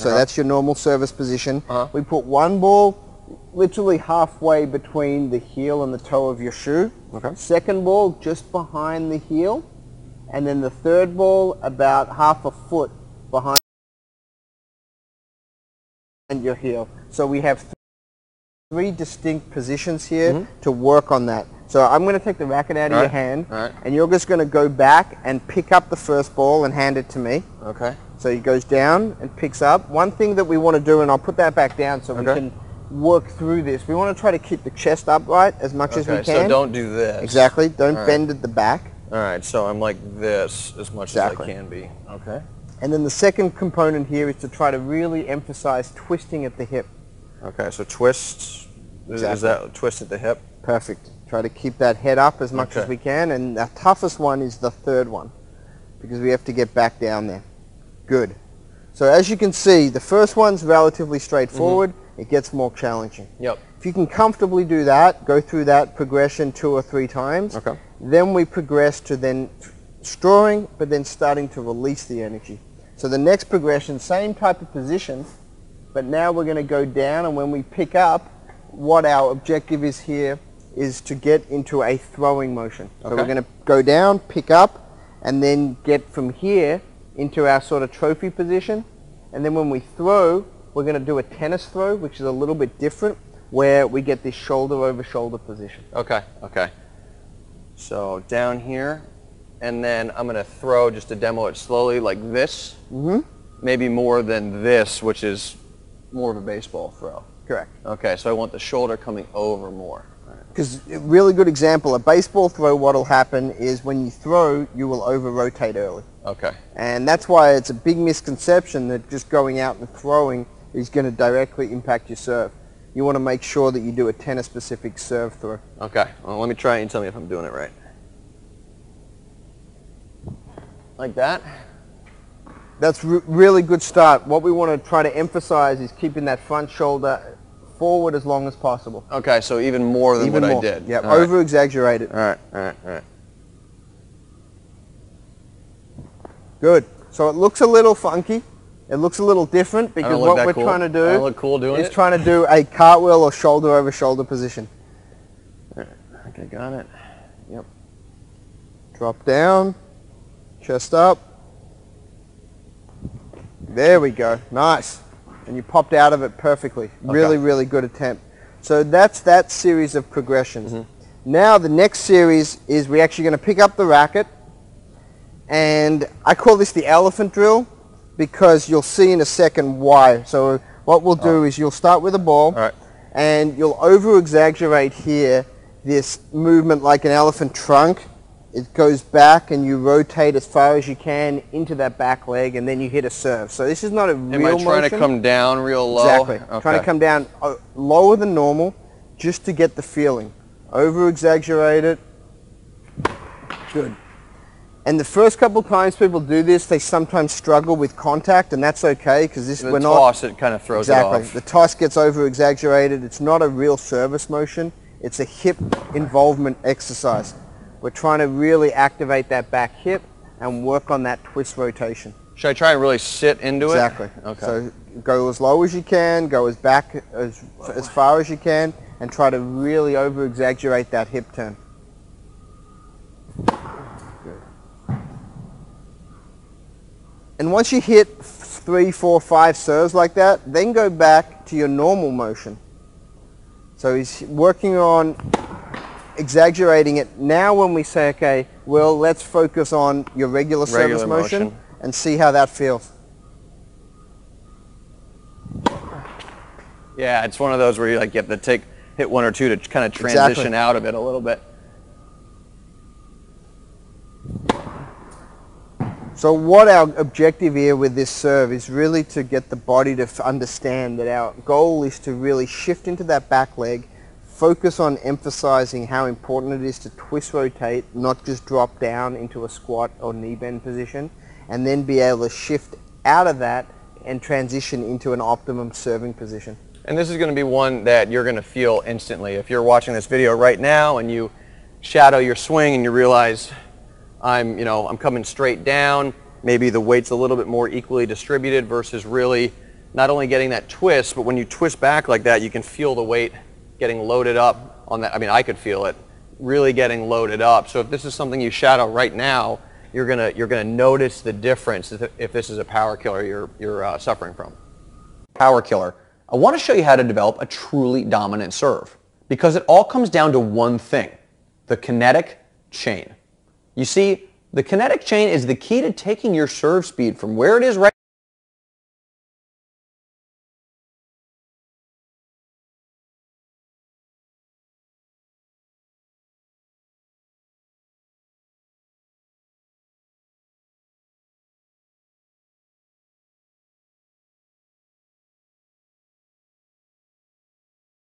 So Okay. that's your normal service position. Uh-huh. We put one ball literally halfway between the heel and the toe of your shoe. Okay. Second ball just behind the heel. And then the third ball about half a foot behind your heel. So we have three distinct positions here Mm-hmm. to work on that. So I'm going to take the racket out of All your hand, right. and you're just going to go back and pick up the first ball and hand it to me. Okay. So he goes down and picks up. One thing that we want to do, and I'll put that back down so we can work through this. We want to try to keep the chest upright as much as we can. so don't do this. exactly. Don't right. bend at the back. All right, so I'm like this as much Exactly. as I can be. Okay. And then the second component here is to try to really emphasize twisting at the hip. Okay, so twist. Is, is that twist at the hip? Perfect. Try to keep that head up as much Okay. as we can. And the toughest one is the third one because we have to get back down there. Good. So as you can see, the first one's relatively straightforward. Mm-hmm. It gets more challenging. Yep. If you can comfortably do that, go through that progression two or three times. Okay. Then we progress to then strawing, but then starting to release the energy. So the next progression, same type of position, but now we're going to go down, and when we pick up, what our objective is here is to get into a throwing motion. Okay. So we're going to go down, pick up, and then get from here into our sort of trophy position. And then when we throw, we're going to do a tennis throw, which is a little bit different, where we get this shoulder over shoulder position. Okay. Okay. So down here, and then I'm gonna throw just to demo it slowly like this. Mm-hmm. Maybe more than this, which is more of a baseball throw. Correct. Okay, so I want the shoulder coming over more. Because a really good example, a baseball throw, what will happen is when you throw, you will over-rotate early. Okay. And that's why it's a big misconception that just going out and throwing is going to directly impact your serve. You want to make sure that you do a tennis-specific serve throw. Okay. Well, let me try it and tell me if I'm doing it right. Like that. That's re- really good start. What we want to try to emphasize is keeping that front shoulder forward as long as possible. Okay, so even more than Even what more. I did. Yeah, All right. over-exaggerate it. All right. All right. All right. Good. So it looks a little funky. It looks a little different because what we're cool. trying to do cool doing is it. trying to do a cartwheel or shoulder over shoulder position. Okay, got it. Yep. Drop down, chest up. There we go. Nice. And you popped out of it perfectly. Really, really good attempt. So that's that series of progressions. Mm-hmm. Now the next series is we're actually going to pick up the racket and I call this the elephant drill because you'll see in a second why. So what we'll do is you'll start with a ball right. and you'll over-exaggerate here this movement like an elephant trunk. It goes back and you rotate as far as you can into that back leg and then you hit a serve. So this is not a Am real Am I trying motion. to come down real low? Exactly. Okay. Trying to come down uh, lower than normal just to get the feeling. Over-exaggerate it. Good. And the first couple times people do this, they sometimes struggle with contact, and that's okay because this The we're not The toss, it kind of throws exactly. it off. The toss gets over-exaggerated. It's not a real service motion. It's a hip involvement exercise. We're trying to really activate that back hip and work on that twist rotation. Should I try and really sit into it? Exactly. Okay. So go as low as you can, go as back as as far as you can, and try to really over-exaggerate that hip turn. Good. And once you hit three, four, five serves like that, then go back to your normal motion. So he's working on exaggerating it. Now when we say, okay, well, let's focus on your regular, Regular service motion, motion. and see how that feels. Yeah, it's one of those where you like you have to take hit one or two to kind of Exactly. transition out of it a little bit. So what our objective here with this serve is really to get the body to understand that our goal is to really shift into that back leg, focus on emphasizing how important it is to twist rotate, not just drop down into a squat or knee bend position, and then be able to shift out of that and transition into an optimum serving position. And this is going to be one that you're going to feel instantly. If you're watching this video right now and you shadow your swing and you realize I'm, you know, I'm coming straight down, maybe the weight's a little bit more equally distributed versus really not only getting that twist, but when you twist back like that, you can feel the weight getting loaded up on that. I mean, I could feel it really getting loaded up. So if this is something you shadow right now, you're gonna you're gonna notice the difference if, this is a power killer you're you're uh, suffering from. Power killer. I want to show you how to develop a truly dominant serve because it all comes down to one thing, the kinetic chain. You see, the kinetic chain is the key to taking your serve speed from where it is right